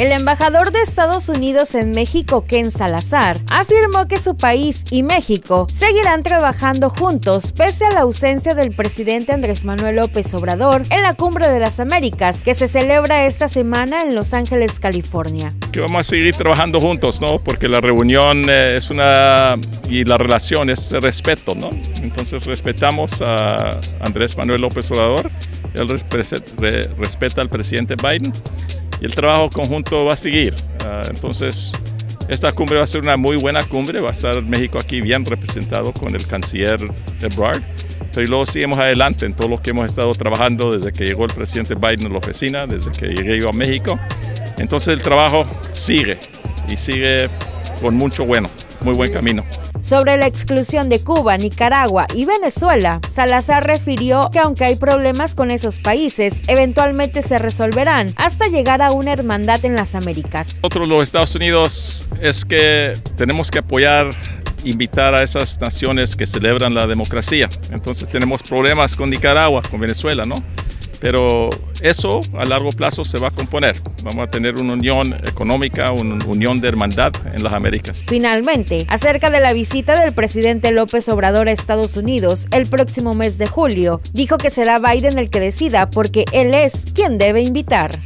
El embajador de Estados Unidos en México, Ken Salazar, afirmó que su país y México seguirán trabajando juntos pese a la ausencia del presidente Andrés Manuel López Obrador en la Cumbre de las Américas, que se celebra esta semana en Los Ángeles, California. Que vamos a seguir trabajando juntos, ¿no? Porque la reunión eh, es una y la relación es respeto, ¿no? Entonces respetamos a Andrés Manuel López Obrador, él respeta al presidente Biden y el trabajo conjunto va a seguir. Ah, entonces, esta cumbre va a ser una muy buena cumbre, va a estar México aquí bien representado con el canciller Ebrard, pero luego seguimos adelante en todo lo que hemos estado trabajando desde que llegó el presidente Biden a la oficina, desde que llegué yo a México. Entonces el trabajo sigue y sigue con mucho bueno, muy buen camino. Sobre la exclusión de Cuba, Nicaragua y Venezuela, Salazar refirió que aunque hay problemas con esos países, eventualmente se resolverán hasta llegar a una hermandad en las Américas. Otro los Estados Unidos es que tenemos que apoyar invitar a esas naciones que celebran la democracia. Entonces tenemos problemas con Nicaragua, con Venezuela, ¿no? Pero eso a largo plazo se va a componer. Vamos a tener una unión económica, una unión de hermandad en las Américas. Finalmente, acerca de la visita del presidente López Obrador a Estados Unidos el próximo mes de julio, dijo que será Biden el que decida porque él es quien debe invitar.